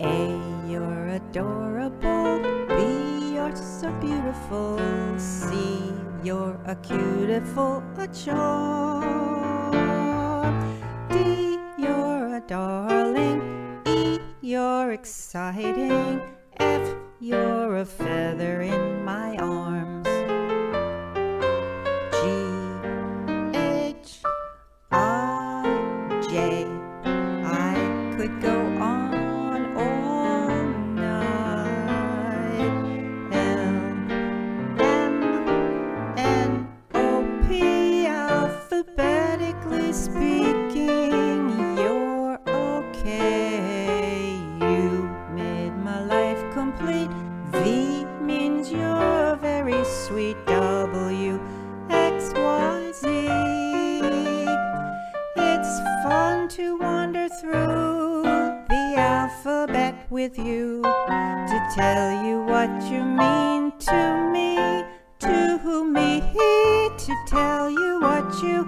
A, you're adorable. B, you're so beautiful. C, you're a cutiful, a charm. D, you're a darling. E, you're exciting. F, you're a feather in my arms. G, H, I, J. I could go on speaking, you're okay. You made my life complete. V means you're very sweet. W, X, Y, Z. It's fun to wander through the alphabet with you to tell you what you mean to me, to me, to tell you what you